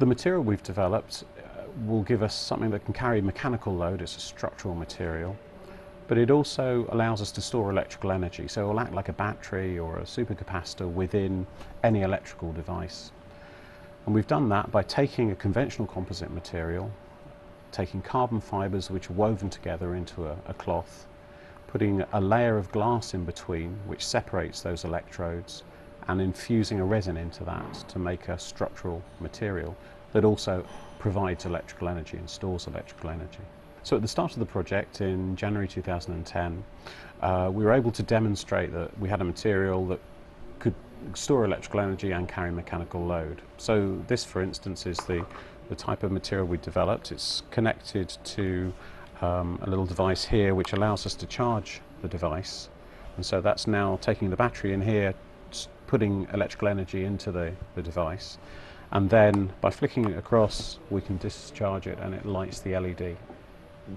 The material we've developed uh, will give us something that can carry mechanical load, it's a structural material, but it also allows us to store electrical energy, so it will act like a battery or a supercapacitor within any electrical device. And we've done that by taking a conventional composite material, taking carbon fibres which are woven together into a, a cloth, putting a layer of glass in between which separates those electrodes and infusing a resin into that to make a structural material that also provides electrical energy and stores electrical energy. So at the start of the project in January 2010, uh, we were able to demonstrate that we had a material that could store electrical energy and carry mechanical load. So this, for instance, is the, the type of material we developed. It's connected to um, a little device here which allows us to charge the device. And so that's now taking the battery in here, putting electrical energy into the, the device. And then by flicking it across, we can discharge it and it lights the LED.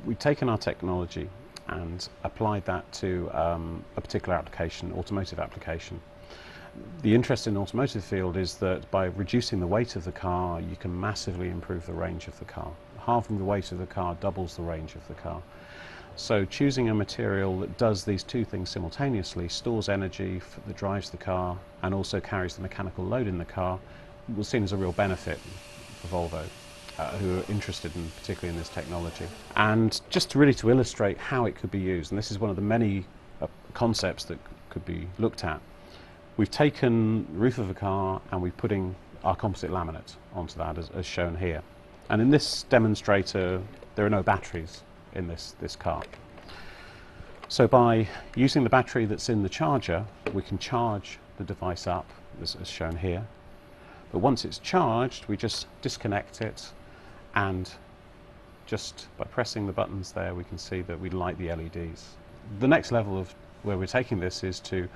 We've taken our technology and applied that to um, a particular application, automotive application. The interest in the automotive field is that by reducing the weight of the car, you can massively improve the range of the car. Halving the weight of the car doubles the range of the car. So choosing a material that does these two things simultaneously, stores energy that drives the car and also carries the mechanical load in the car, was seen as a real benefit for Volvo. Uh, who are interested in particularly in this technology and just to really to illustrate how it could be used and this is one of the many uh, concepts that could be looked at We've taken the roof of a car and we're putting our composite laminate onto that as, as, shown here. And in this demonstrator, there are no batteries in this, this car. So by using the battery that's in the charger, we can charge the device up, as, as shown here. But once it's charged, we just disconnect it and just by pressing the buttons there, we can see that we light the LEDs. The next level of where we're taking this is to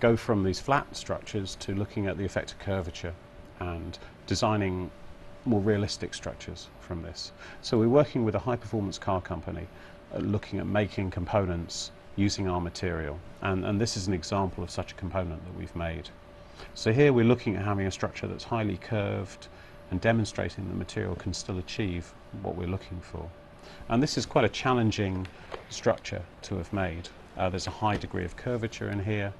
go from these flat structures to looking at the effect of curvature and designing more realistic structures from this. So we're working with a high performance car company uh, looking at making components using our material and, and this is an example of such a component that we've made. So here we're looking at having a structure that's highly curved and demonstrating the material can still achieve what we're looking for. And this is quite a challenging structure to have made. Uh, there's a high degree of curvature in here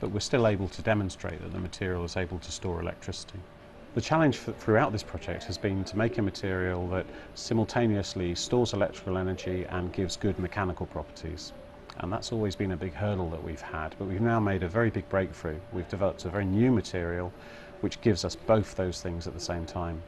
but we're still able to demonstrate that the material is able to store electricity. The challenge for, throughout this project has been to make a material that simultaneously stores electrical energy and gives good mechanical properties. And that's always been a big hurdle that we've had, but we've now made a very big breakthrough. We've developed a very new material which gives us both those things at the same time.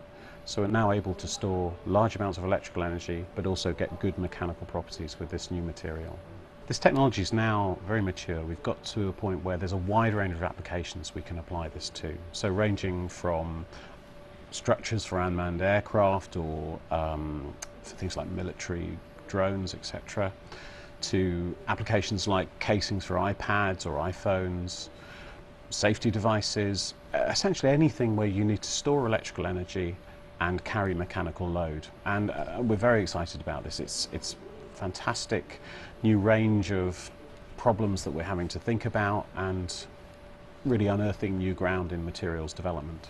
So we're now able to store large amounts of electrical energy, but also get good mechanical properties with this new material. This technology is now very mature. We've got to a point where there's a wide range of applications we can apply this to. So ranging from structures for unmanned aircraft or um, for things like military drones, etc., to applications like casings for iPads or iPhones, safety devices, essentially anything where you need to store electrical energy and carry mechanical load. And uh, we're very excited about this. It's, it's fantastic new range of problems that we're having to think about and really unearthing new ground in materials development.